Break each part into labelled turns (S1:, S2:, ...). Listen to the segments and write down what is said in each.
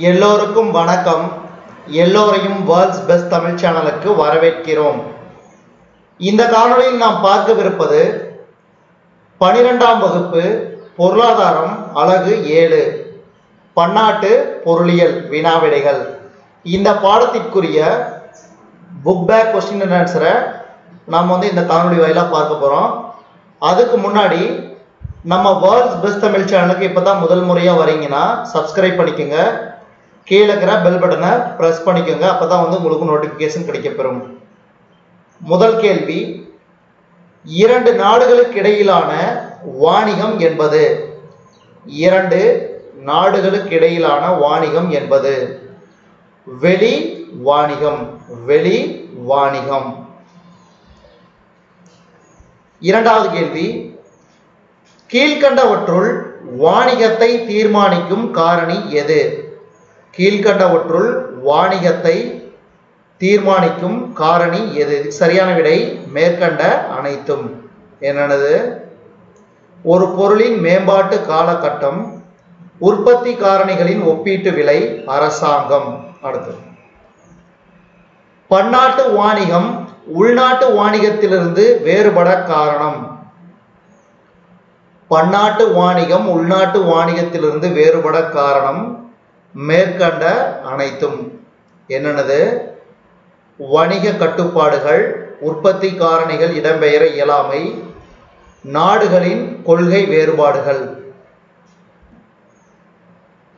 S1: எல்லோருக்கும் வணக்கம். எல்லோரையும் வேர்ல்ட்ஸ் பெஸ்ட் தமிழ் சேனலுக்கு வரவேற்கிறோம். இந்த காணொலியில் நாம் பார்க்கவிருப்பது பனிரெண்டாம் வகுப்பு பொருளாதாரம் அலகு ஏழு பன்னாட்டு பொருளியல் வினாவிடைகள். இந்த பாடத்திற்குரிய புக் பேக் கொஸ்டின் அண்ட் ஆன்சரை நாம் வந்து இந்த காணொலி வாயிலாக பார்க்க போகிறோம் அதுக்கு முன்னாடி நம்ம வேர்ல்ட்ஸ் பெஸ்ட் தமிழ் சேனலுக்கு இப்போ தான் முதல் முறையாக வரீங்கன்னா சப்ஸ்கிரைப் பண்ணிக்கோங்க. கீழே இருக்கிற பெல் பட்டனை ப்ரெஸ் பண்ணிக்கோங்க. அப்போ தான் வந்து உங்களுக்கு நோட்டிஃபிகேஷன் கிடைக்கப்பெறும். முதல் கேள்வி இரண்டு நாடுகளுக்கு இடையிலான வாணிகம் என்பது? இரண்டு நாடுகளுக்கு இடையிலான வாணிகம் என்பது? வெளி வாணிகம். வெளி வாணிகம். இரண்டாவது கேள்வி கீழ்கண்டவற்றுள் வாணிகத்தை தீர்மானிக்கும் காரணி எது? கீழ்கண்டவற்றுள் வாணிகத்தை தீர்மானிக்கும் காரணி எது? சரியான விடை மேற்கண்ட அனைத்தும். என்னது ஒரு பொருளின் மேம்பாட்டு காலகட்டம் உற்பத்தி காரணிகளின் ஒப்பீட்டு விலை அரசாங்கம். அடுத்து பன்னாட்டு வாணிகம் உள்நாட்டு வாணிகத்திலிருந்து வேறுபட காரணம். பன்னாட்டு வாணிகம் உள்நாட்டு வாணிகத்திலிருந்து வேறுபட காரணம். மேற்கண்ட அனைத்தும் என்னென்னது? வணிக கட்டுப்பாடுகள் உற்பத்தி காரணிகள் இடம்பெயர இயலாமை நாடுகளின் கொள்கை வேறுபாடுகள்.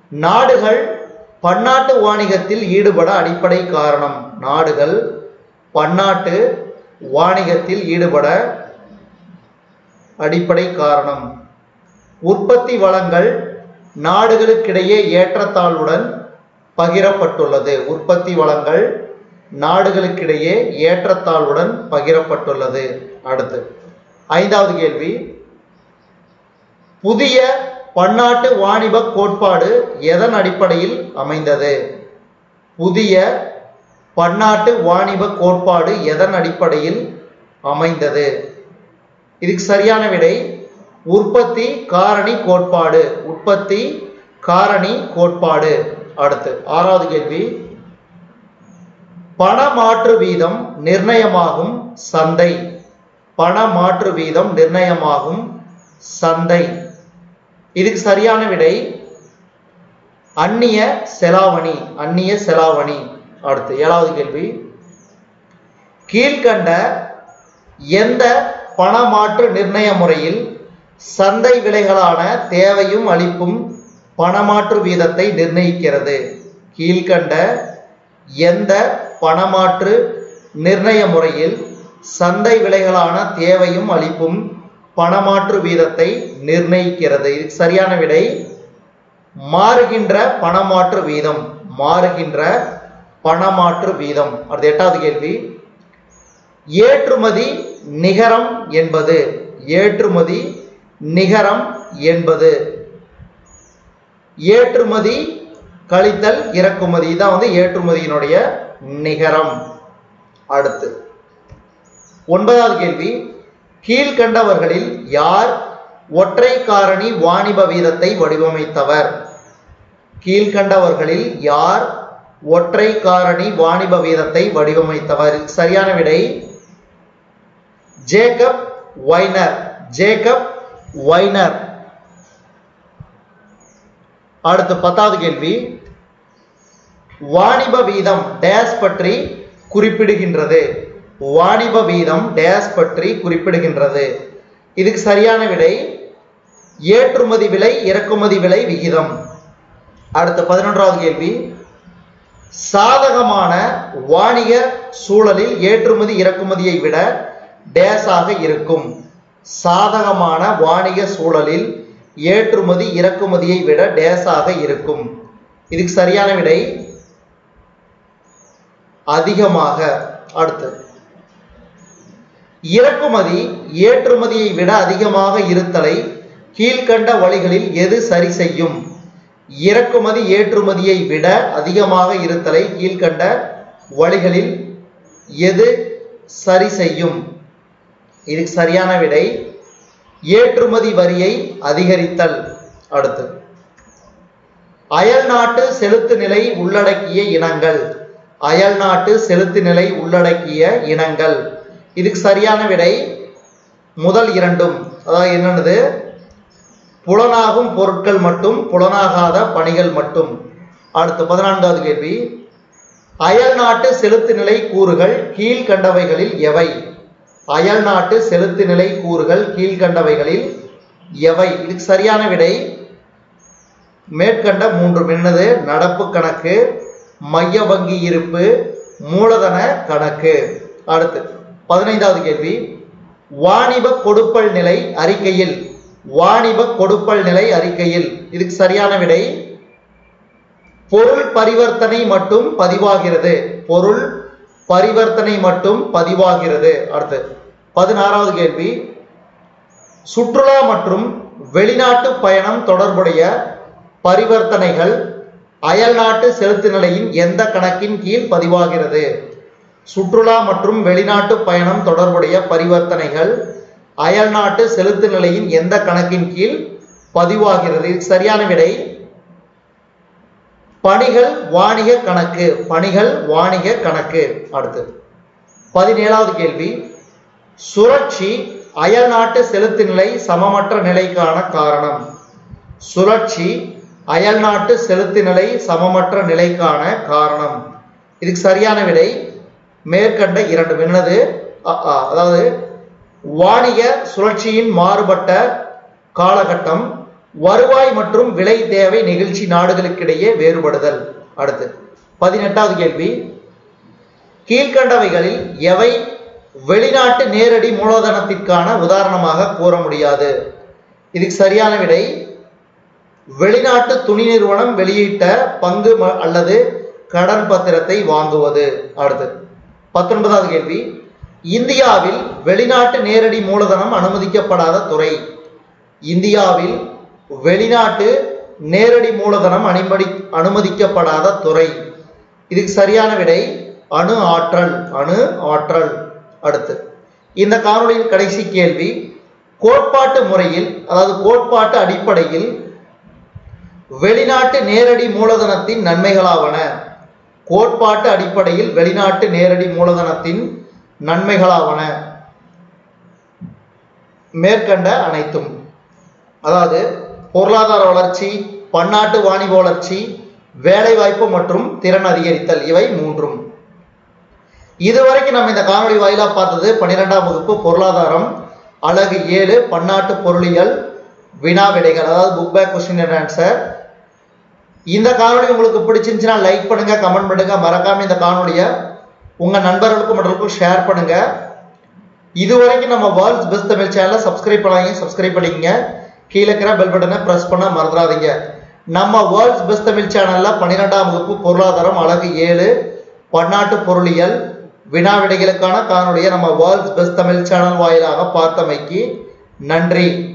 S1: நாடுகள் பன்னாட்டு வாணிகத்தில் ஈடுபட அடிப்படை காரணம். நாடுகள் பன்னாட்டு வாணிகத்தில் ஈடுபட அடிப்படை காரணம். உற்பத்தி வளங்கள் நாடுகளுக்கிடையே ஏற்றத்தாழ்வுடன் பகிரப்பட்டுள்ளது. உற்பத்தி வளங்கள் நாடுகளுக்கிடையே ஏற்றத்தாழ்வுடன் பகிரப்பட்டுள்ளது. அடுத்து ஐந்தாவது கேள்வி. புதிய பன்னாட்டு வாணிப கோட்பாடு எதன் அடிப்படையில் அமைந்தது? புதிய பன்னாட்டு வாணிப கோட்பாடு எதன் அடிப்படையில் அமைந்தது? இதுக்கு சரியான விடை உற்பத்தி காரணி கோட்பாடு. உற்பத்தி காரணி கோட்பாடு. அடுத்து ஆறாவது கேள்வி. பண மாற்று வீதம் நிர்ணயமாகும் சந்தை. பண மாற்று வீதம் நிர்ணயமாகும் சந்தை. இதுக்கு சரியான விடை அந்நிய செலாவணி. அந்நிய செலாவணி. அடுத்து ஏழாவது கேள்வி. கீழ்கண்ட எந்த பணமாற்று நிர்ணய முறையில் சந்தை விலைகளான தேவையும் அளிப்பும் பணமாற்று வீதத்தை நிர்ணயிக்கிறது. கீழ்கண்ட எந்த பணமாற்று நிர்ணய முறையில் சந்தை விலைகளான தேவையும் அளிப்பும் பணமாற்று வீதத்தை நிர்ணயிக்கிறது. இதுக்கு சரியான விடை மாறுகின்ற பணமாற்று வீதம் மாறுகின்ற பணமாற்று வீதம். அடுத்த எட்டாவது கேள்வி. ஏற்றுமதி நிகரம் என்பது ஏற்றுமதி நிகரம் என்பது. ஏற்றுமதி கழித்தல் இறக்குமதி. தான் வந்து ஏற்றுமதியினுடைய நிகரம். அடுத்து. ஒன்பதாவது கேள்வி. கீழ்கண்டவர்களில் யார் ஒற்றை காரணி வாணிப வீதத்தை வடிவமைத்தவர்? கீழ்கண்டவர்களில் யார் ஒற்றை காரணி வாணிப வீதத்தை வடிவமைத்தவர்? சரியான விடை ஜேக்கப் வைனர். ஜேக்கப் வைனர் அடுத்து பத்தாவது கேள்வி. வாணிப வீதம் டேஸ் பற்றி குறிப்பிடுகின்றது. வாணிப வீதம் டேஸ் பற்றி குறிப்பிடுகின்றது. இதுக்கு சரியான விடை ஏற்றுமதி விலை இறக்குமதி விலை விகிதம். அடுத்த பதினொன்றாவது கேள்வி. சாதகமான வாணிக சூழலில் ஏற்றுமதி இறக்குமதியை விட டேஸாக இருக்கும். சாதகமான வாணிக சூழலில் ஏற்றுமதி இறக்குமதியை விட டேஸாக இருக்கும். இதுக்கு சரியான விடை அதிகமாக. அடுத்து. இறக்குமதி ஏற்றுமதியை விட அதிகமாக இருத்தலை கீழ்கண்ட வழிகளில் எது சரி செய்யும்? இறக்குமதி ஏற்றுமதியை விட அதிகமாக இருத்தலை கீழ்கண்ட வழிகளில் எது சரி செய்யும்? இதுக்கு சரியான விடை ஏற்றுமதி வரியை அதிகரித்தல். அடுத்து. அயல் நாட்டு செலுத்து நிலை உள்ளடக்கிய இனங்கள். அயல் நாட்டு செலுத்து நிலை உள்ளடக்கிய இனங்கள். இதுக்கு சரியான விடை முதல் இரண்டும். அதாவது என்னென்னது? புலனாகும் பொருட்கள் மட்டும் புலனாகாத பணிகள் மட்டும். அடுத்து பதினான்காவது கேள்வி. அயல் நாட்டு செலுத்து நிலை கூறுகள் கீழ்கண்டவைகளில் எவை? அயல்நாட்டு செலுத்து நிலை கூறுகள் கீழ்கண்டவைகளில் எவை? இதுக்கு சரியான விடை மேற்கண்ட மூன்று மின்னது நடப்பு கணக்கு மைய வங்கி இருப்பு மூலதன கணக்கு. அடுத்து பதினைந்தாவது கேள்வி. வாணிப கொடுப்பல் நிலை அறிக்கையில் வாணிப கொடுப்பல் நிலை அறிக்கையில் இதுக்கு சரியான விடை பொருள் பரிவர்த்தனை மட்டும் பதிவாகிறது. பொருள் பரிவர்த்தனை மட்டும் பதிவாகிறது. அடுத்து பதினாறாவது கேள்வி. சுற்றுலா மற்றும் வெளிநாட்டு பயணம் தொடர்புடைய பரிவர்த்தனைகள் அயல்நாட்டு செலுத்து நிலையின் எந்த கணக்கின் கீழ் பதிவாகிறது? சுற்றுலா மற்றும் வெளிநாட்டு பயணம் தொடர்புடைய பரிவர்த்தனைகள் அயல்நாட்டு செலுத்து நிலையின் எந்த கணக்கின் கீழ் பதிவாகிறது? சரியான விடை. பணிகள் வாணிக கணக்கு. பணிகள் வாணிக கணக்கு. அடுத்து பதினேழாவது கேள்வி. சுழற்சி அயல்நாட்டு செலுத்து நிலை சமமற்ற நிலைக்கான காரணம். சுழற்சி அயல்நாட்டு செலுத்து நிலை சமமற்ற நிலைக்கான காரணம். இதுக்கு சரியான விடை மேற்கண்ட இரண்டு என்னது? அ, அதாவது வாணிக சுழற்சியின் மாறுபட்ட காலகட்டம் வருவாய் மற்றும் விலை தேவை நிகழ்ச்சி நாடுகளுக்கிடையே வேறுபடுதல். அடுத்து பதினெட்டாவது கேள்வி. கீழ்கண்டவைகளில் எவை வெளிநாட்டு நேரடி மூலதனத்திற்கான உதாரணமாக கூற முடியாது. இதுக்கு சரியான விடை வெளிநாட்டு துணி நிறுவனம் வெளியிட்ட பங்கு அல்லது கடன் பத்திரத்தை வாங்குவது. அடுத்து பத்தொன்பதாவது கேள்வி. இந்தியாவில் வெளிநாட்டு நேரடி மூலதனம் அனுமதிக்கப்படாத துறை. இந்தியாவில் வெளிநாட்டு நேரடி மூலதனம் அனுமதி அனுமதிக்கப்படாத துறை. இதுக்கு சரியான விடை அணு ஆற்றல். அணு ஆற்றல். அடுத்து. இந்த காணொலியின் கடைசி கேள்வி கோட்பாட்டு முறையில் அதாவது கோட்பாட்டு அடிப்படையில் வெளிநாட்டு நேரடி மூலதனத்தின் நன்மைகளாவன. கோட்பாட்டு அடிப்படையில் வெளிநாட்டு நேரடி மூலதனத்தின் நன்மைகளாவன. மேற்கண்ட அனைத்தும். அதாவது பொருளாதார வளர்ச்சி பன்னாட்டு வாணிப வளர்ச்சி வேலைவாய்ப்பு மற்றும் திறன் அதிகரித்தல் இவை மூன்றும். இதுவரைக்கும் நம்ம இந்த காணொலி வாயிலாக பார்த்தது பன்னிரெண்டாம் வகுப்பு பொருளாதாரம் அழகு ஏழு பன்னாட்டு பொருளியல் வினா விடைகள் அதாவது book back question and answer இந்த காணொலி உங்களுக்கு பிடிச்சிருந்துச்சுன்னா லைக் பண்ணுங்கள் கமெண்ட் பண்ணுங்கள் மறக்காமல் இந்த காணொலியை உங்கள் நண்பர்களுக்கும் மற்றவர்களுக்கும் ஷேர் பண்ணுங்க. இதுவரைக்கும் நம்ம வேர்ல்ட்ஸ் பெஸ்ட் தமிழ் சேனலை சப்ஸ்கிரைப் பண்ணாதீங்க சப்ஸ்கிரைப் பண்ணிக்கங்க. கீழே இருக்கிற பெல் பட்டனை ப்ரெஸ் பண்ண மறந்துடாதீங்க. நம்ம வேர்ல்ட்ஸ் பெஸ்ட் தமிழ் சேனலில் பன்னிரெண்டாம் வகுப்பு பொருளாதாரம் அழகு ஏழு பன்னாட்டு பொருளியல் வினா விடைகளுக்கான தன்னுடைய நம்ம வேர்ல்ட்ஸ் பெஸ்ட் தமிழ் சேனல் வாயிலாக பார்த்தமைக்கு நன்றி.